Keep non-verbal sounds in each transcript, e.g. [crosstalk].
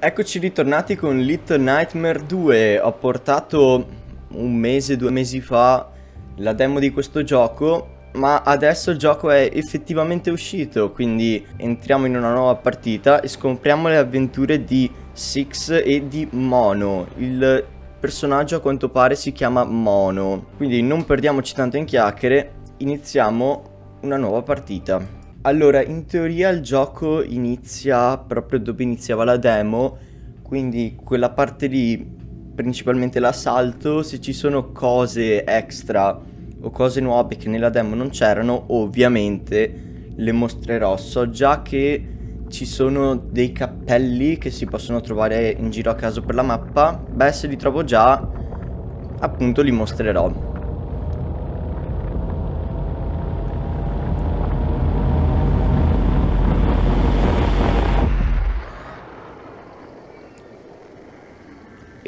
Eccoci ritornati con Little Nightmare 2 Ho portato un mese, due mesi fa la demo di questo gioco Ma adesso il gioco è effettivamente uscito Quindi entriamo in una nuova partita e scopriamo le avventure di Six e di Mono. Il personaggio a quanto pare si chiama Mono. Quindi non perdiamoci tanto in chiacchiere Iniziamo una nuova partita allora, in teoria il gioco inizia proprio dove iniziava la demo, quindi quella parte lì, principalmente l'assalto, se ci sono cose extra o cose nuove che nella demo non c'erano, ovviamente le mostrerò. So già che ci sono dei cappelli che si possono trovare in giro a caso per la mappa, beh se li trovo già, appunto li mostrerò.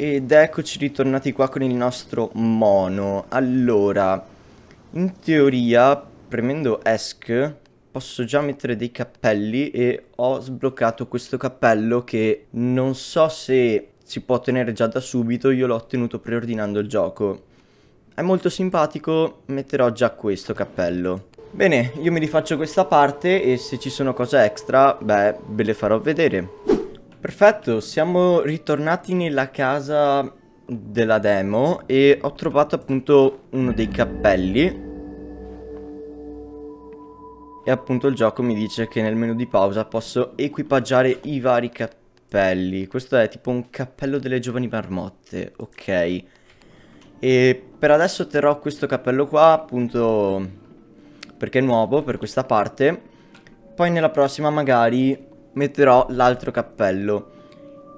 Ed eccoci ritornati qua con il nostro mono. Allora, in teoria, premendo ESC, posso già mettere dei cappelli e ho sbloccato questo cappello che non so se si può ottenere già da subito, io l'ho ottenuto preordinando il gioco. È molto simpatico, metterò già questo cappello. Bene, io mi rifaccio questa parte e se ci sono cose extra, beh, ve le farò vedere. Perfetto, siamo ritornati nella casa della demo e ho trovato appunto uno dei cappelli. E appunto il gioco mi dice che nel menu di pausa posso equipaggiare i vari cappelli. Questo è tipo un cappello delle giovani marmotte ok. E per adesso terrò questo cappello qua appunto perché è nuovo per questa parte. Poi nella prossima magari metterò l'altro cappello.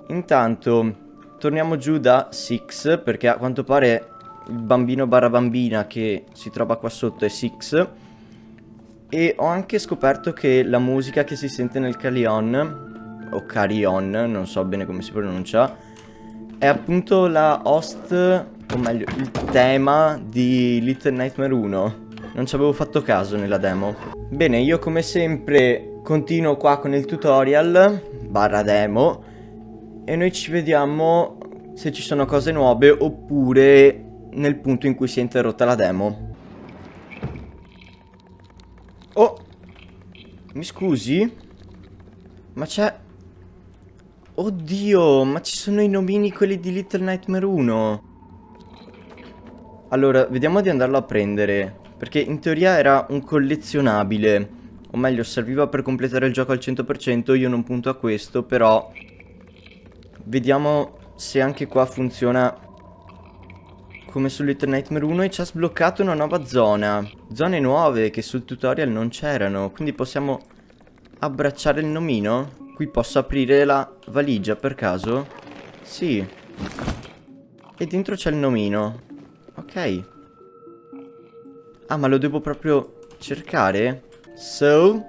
Intanto torniamo giù da Six perché a quanto pare il bambino barra bambina che si trova qua sotto è Six. E ho anche scoperto che la musica che si sente nel Carillon, o Carillon, non so bene come si pronuncia, è appunto la host, o meglio, il tema di Little Nightmare 1. Non ci avevo fatto caso nella demo. Bene, io come sempre Continuo qua con il tutorial barra demo e noi ci vediamo se ci sono cose nuove oppure nel punto in cui si è interrotta la demo. Oh! Mi scusi? Ma c'è... Oddio, ma ci sono i nomini quelli di Little Nightmare 1. Allora, vediamo di andarlo a prendere. Perché in teoria era un collezionabile o meglio serviva per completare il gioco al 100%, io non punto a questo, però vediamo se anche qua funziona come su Little Nightmare 1 e ci ha sbloccato una nuova zona, zone nuove che sul tutorial non c'erano, quindi possiamo abbracciare il nomino? Qui posso aprire la valigia per caso? Sì. E dentro c'è il nomino. Ok. Ah, ma lo devo proprio cercare? So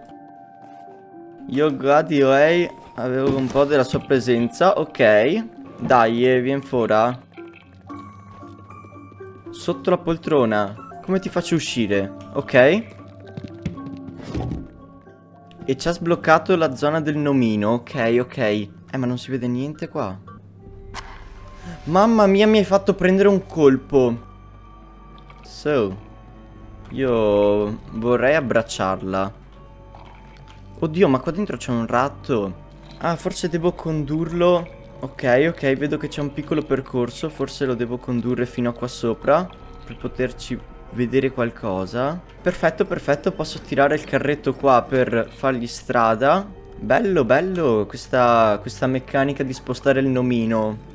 Io glad lei avevo un po' della sua presenza. Ok Dai, eh, vieni fuori. Sotto la poltrona Come ti faccio uscire? Ok. E ci ha sbloccato la zona del nomino. Ok, ok. Eh, ma non si vede niente qua. Mamma mia, mi hai fatto prendere un colpo. So io vorrei abbracciarla. Oddio, ma qua dentro c'è un ratto. Ah, forse devo condurlo. Ok, ok, vedo che c'è un piccolo percorso. Forse lo devo condurre fino a qua sopra. Per poterci vedere qualcosa. Perfetto, perfetto. Posso tirare il carretto qua per fargli strada. Bello, bello questa, questa meccanica di spostare il nomino.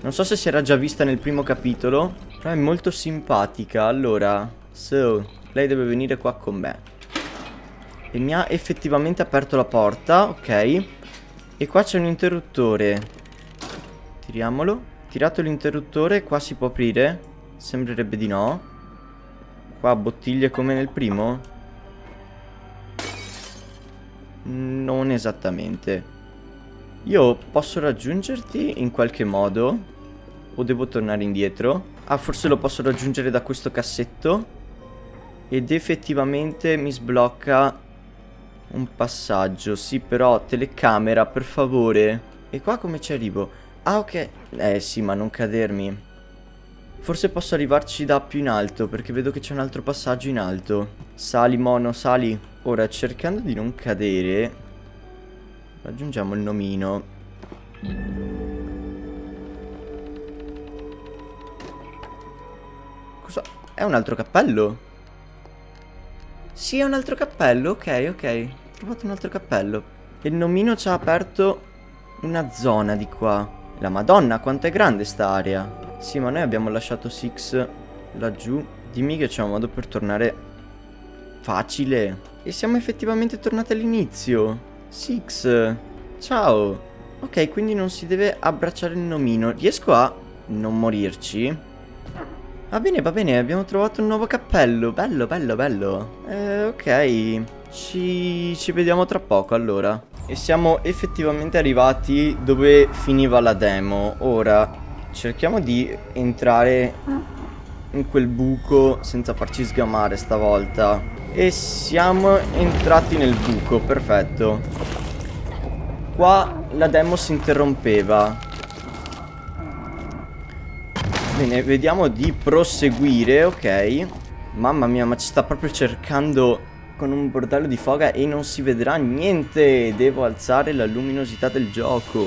Non so se si era già vista nel primo capitolo. Però è molto simpatica. Allora, So, lei deve venire qua con me. E mi ha effettivamente aperto la porta, ok. E qua c'è un interruttore. Tiriamolo. Tirato l'interruttore, qua si può aprire? Sembrerebbe di no. Qua bottiglie come nel primo? Non esattamente. Io posso raggiungerti in qualche modo? O devo tornare indietro? Ah, forse lo posso raggiungere da questo cassetto? Ed effettivamente mi sblocca un passaggio Sì però telecamera per favore E qua come ci arrivo? Ah, ok. Eh sì, ma non cadermi. Forse posso arrivarci da più in alto, perché vedo che c'è un altro passaggio in alto. Sali, mono, sali. Ora, cercando di non cadere, raggiungiamo il nomino. Cosa? È un altro cappello? Sì, è un altro cappello, ok, ok. Ho trovato un altro cappello. Il nomino ci ha aperto una zona di qua. La madonna, quanto è grande sta area. Sì, ma noi abbiamo lasciato Six laggiù. Dimmi che c'è un modo per tornare facile. E siamo effettivamente tornati all'inizio. Six, ciao. Ok, quindi non si deve abbracciare il nomino. Riesco a non morirci? Va bene, va bene, abbiamo trovato un nuovo cappello. Bello, bello, bello. Eh, ok. Ci, ci vediamo tra poco allora. E siamo effettivamente arrivati dove finiva la demo. Ora cerchiamo di entrare in quel buco senza farci sgamare stavolta. E siamo entrati nel buco, perfetto. Qua la demo si interrompeva. Bene, vediamo di proseguire, ok. Mamma mia, ma ci sta proprio cercando con un bordello di foga e non si vedrà niente. Devo alzare la luminosità del gioco.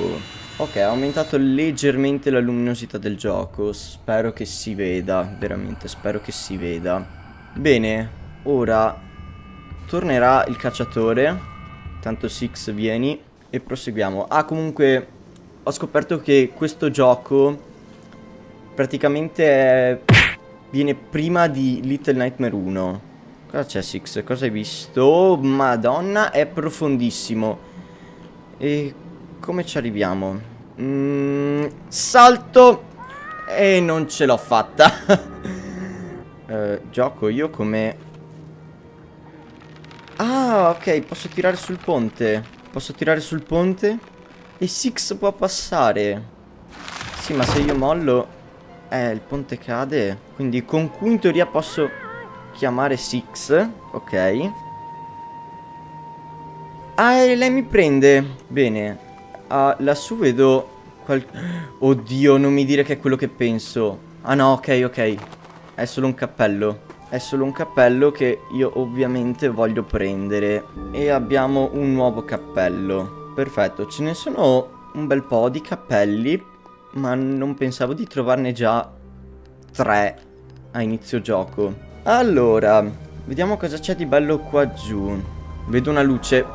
Ok, ho aumentato leggermente la luminosità del gioco. Spero che si veda, veramente, spero che si veda. Bene, ora tornerà il cacciatore. Tanto Six vieni e proseguiamo. Ah, comunque ho scoperto che questo gioco praticamente è... viene prima di Little Nightmare 1. Cosa c'è Six? Cosa hai visto? Madonna, è profondissimo. E come ci arriviamo? Mm, salto e non ce l'ho fatta. uh, [laughs] gioco io come... Ah, ok, posso tirare sul ponte. Posso tirare sul ponte? E Six può passare. Sì, ma se io mollo eh, il ponte cade. Quindi con cui in teoria posso chiamare Six. Ok. Ah, lei mi prende. Bene. Ah, lassù vedo... Qual... Oddio, non mi dire che è quello che penso. Ah no, ok, ok. È solo un cappello. È solo un cappello che io ovviamente voglio prendere. E abbiamo un nuovo cappello. Perfetto, ce ne sono un bel po' di cappelli ma non pensavo di trovarne già tre a inizio gioco. Allora, vediamo cosa c'è di bello qua giù. Vedo una luce,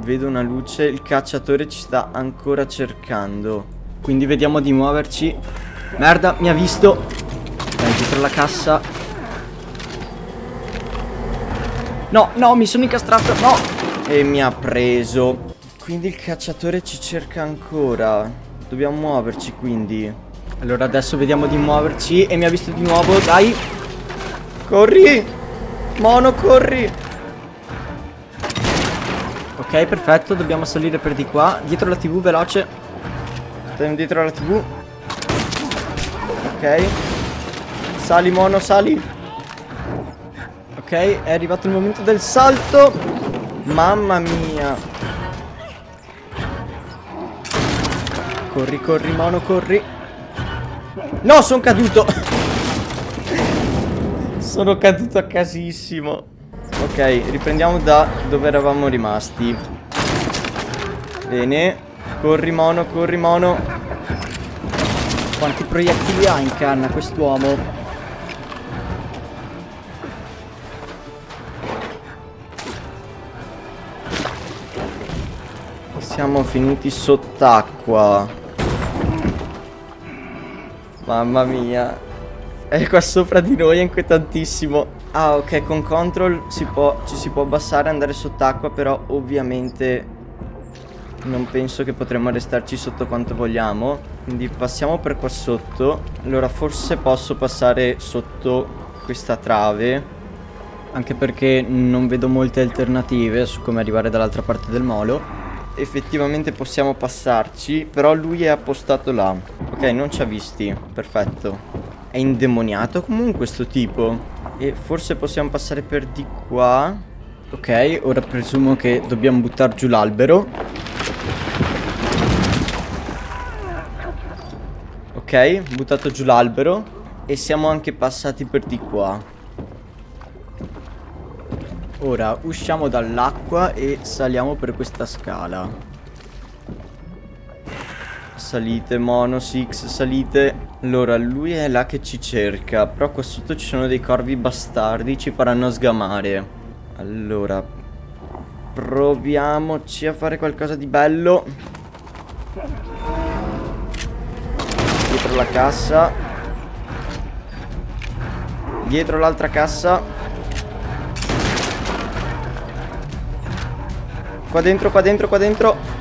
vedo una luce, il cacciatore ci sta ancora cercando. Quindi vediamo di muoverci. Merda, mi ha visto. Dai, dietro la cassa. No, no, mi sono incastrato, no! E mi ha preso. Quindi il cacciatore ci cerca ancora. Dobbiamo muoverci quindi. Allora adesso vediamo di muoverci E mi ha visto di nuovo, dai. Corri! Mono, corri! Ok, perfetto Dobbiamo salire per di qua. Dietro la tv, veloce. Stiamo dietro la tv Ok. Sali, mono, sali. Ok, è arrivato il momento del salto. Mamma mia Corri, corri, mono, corri. No, sono caduto. sono caduto a casissimo. Ok, riprendiamo da dove eravamo rimasti. Bene. Corri, mono, corri, mono. Quanti proiettili ha in canna quest'uomo? Siamo finiti sott'acqua. Mamma mia. È qua sopra di noi, è inquietantissimo. Ah, ok, con control si può, ci si può abbassare e andare sott'acqua, però ovviamente non penso che potremmo restarci sotto quanto vogliamo. Quindi passiamo per qua sotto. Allora, forse posso passare sotto questa trave. Anche perché non vedo molte alternative su come arrivare dall'altra parte del molo effettivamente possiamo passarci Però lui è appostato là Non ci ha visti Perfetto È indemoniato comunque sto tipo E forse possiamo passare per di qua Ok ora presumo che dobbiamo buttare giù l'albero Ok, buttato giù l'albero. E siamo anche passati per di qua. Ora usciamo dall'acqua e saliamo per questa scala. Salite, Mono, Six, salite. Allora, lui è là che ci cerca. Però qua sotto ci sono dei corvi bastardi, ci faranno sgamare. Allora, proviamoci a fare qualcosa di bello. Dietro la cassa. Dietro l'altra cassa. Qua dentro, qua dentro, qua dentro.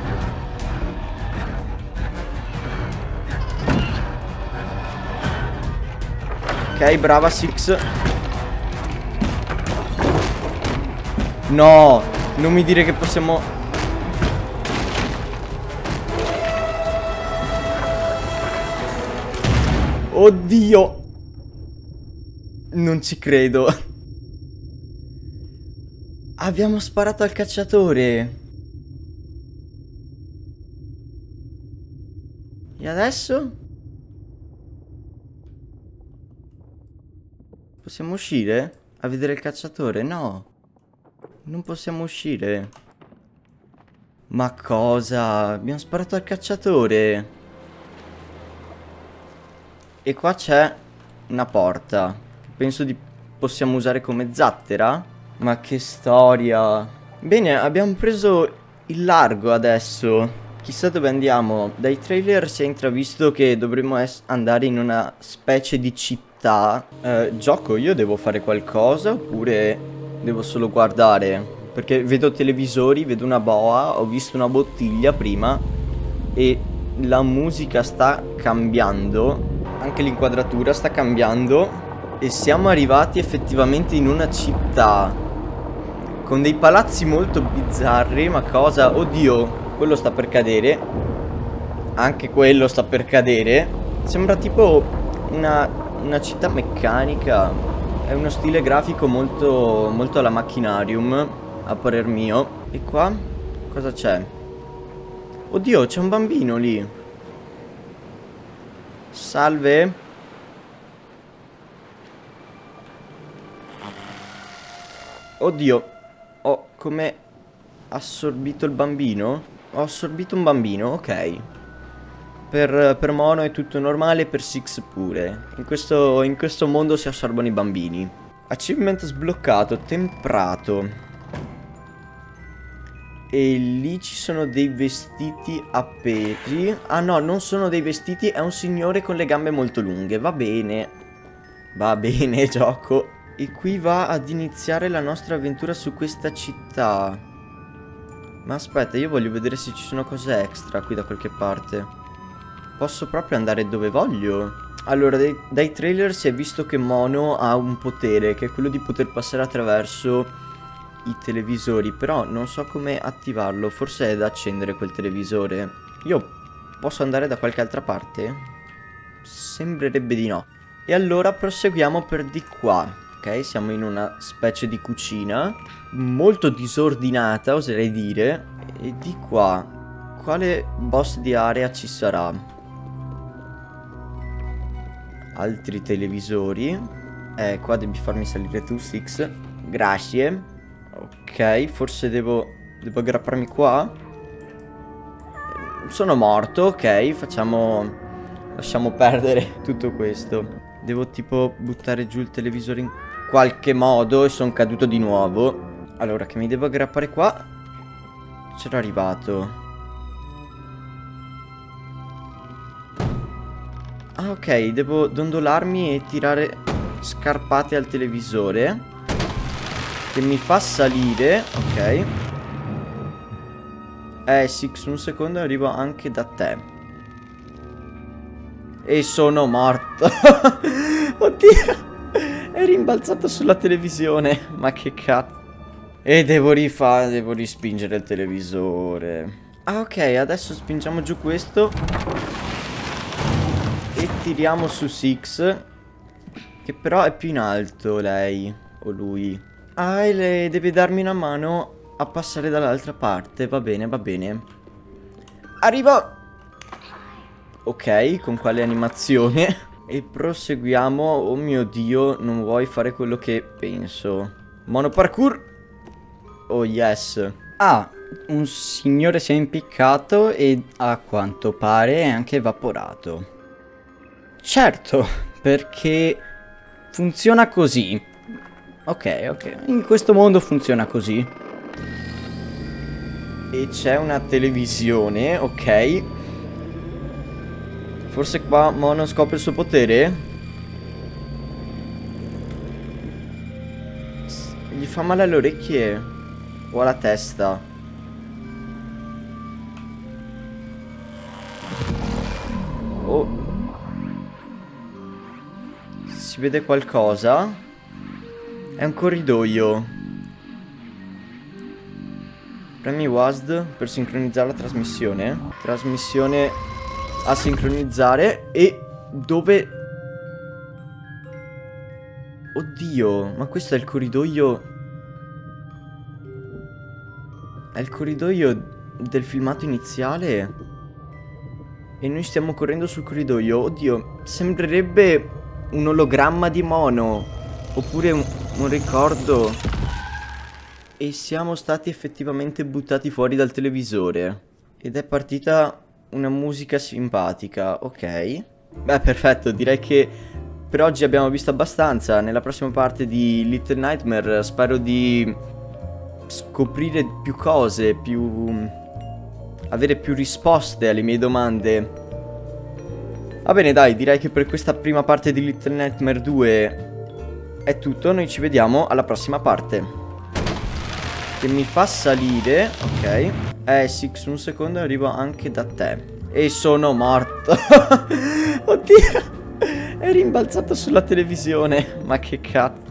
Brava Six. No, non mi dire che possiamo... Oddio. Non ci credo. Abbiamo sparato al cacciatore. E adesso? Possiamo uscire? A vedere il cacciatore? No. Non possiamo uscire. Ma cosa? Abbiamo sparato al cacciatore. E qua c'è una porta. Penso di possiamo usare come zattera. Ma che storia. Bene, abbiamo preso il largo adesso. Chissà dove andiamo. Dai trailer si è intravisto che dovremmo andare in una specie di città. Eh, gioco, io devo fare qualcosa oppure devo solo guardare? Perché vedo televisori, vedo una boa, ho visto una bottiglia prima e la musica sta cambiando, anche l'inquadratura sta cambiando e siamo arrivati effettivamente in una città con dei palazzi molto bizzarri, ma cosa? Oddio, quello sta per cadere Anche quello sta per cadere Sembra tipo una, una città meccanica È uno stile grafico molto, molto alla macchinarium A parer mio E qua? Cosa c'è? Oddio c'è un bambino lì Salve Oddio Ho come assorbito il bambino? Ho assorbito un bambino, ok. Per, per Mono è tutto normale, per Six pure. In questo, in questo mondo si assorbono i bambini. Achievement sbloccato, temprato. E lì ci sono dei vestiti appesi. Ah no, non sono dei vestiti, è un signore con le gambe molto lunghe. Va bene. Va bene, [laughs] gioco. E qui va ad iniziare la nostra avventura su questa città. Ma aspetta, io voglio vedere se ci sono cose extra qui da qualche parte. Posso proprio andare dove voglio? Allora, dai, dai trailer si è visto che Mono ha un potere, che è quello di poter passare attraverso i televisori, però non so come attivarlo, forse è da accendere quel televisore. Io posso andare da qualche altra parte? Sembrerebbe di no. E allora proseguiamo per di qua. Ok, siamo in una specie di cucina molto disordinata, oserei dire. E di qua, quale boss di area ci sarà? Altri televisori. Eh, qua devi farmi salire tu, Six. Grazie. Ok, forse devo, devo aggrapparmi qua. Sono morto, ok, facciamo... Lasciamo perdere [laughs] tutto questo. Devo tipo buttare giù il televisore in qualche modo e sono caduto di nuovo. Allora, che mi devo aggrappare qua. C'ero arrivato. Ok, devo dondolarmi e tirare scarpate al televisore. Che mi fa salire. Ok. Eh, Six, un secondo arrivo anche da te. E sono morto. [laughs] Oddio. È rimbalzato sulla televisione. Ma che cazzo. E devo rifare, devo rispingere il televisore. Ah, ok, adesso spingiamo giù questo. E tiriamo su Six. Che però è più in alto lei. O lui. Ah, e lei deve darmi una mano a passare dall'altra parte. Va bene, va bene. Arrivo! Ok, con quale animazione? [laughs] E proseguiamo. Oh mio dio, non vuoi fare quello che penso. Mono parkour. Oh yes. Ah, un signore si è impiccato e a quanto pare è anche evaporato. Certo, [laughs] perché funziona così. Ok, ok. In questo mondo funziona così. E c'è una televisione, ok. Forse qua Mono scopre il suo potere? Gli fa male alle orecchie o alla testa? Si vede qualcosa? È un corridoio. Premi WASD per sincronizzare la trasmissione. Trasmissione a sincronizzare. E dove... Oddio, ma questo è il corridoio... È il corridoio del filmato iniziale? E noi stiamo correndo sul corridoio. Oddio, sembrerebbe un ologramma di mono. Oppure un, un ricordo. E siamo stati effettivamente buttati fuori dal televisore. Ed è partita una musica simpatica, ok. Beh, perfetto, direi che per oggi abbiamo visto abbastanza. Nella prossima parte di Little Nightmare spero di scoprire più cose, più... avere più risposte alle mie domande. Va bene dai, direi che per questa prima parte di Little Nightmare 2 è tutto, noi ci vediamo alla prossima parte. Che mi fa salire, ok. Eh, Six, un secondo arrivo anche da te. E sono morto. [laughs] Oddio, è rimbalzato sulla televisione. Ma che cazzo.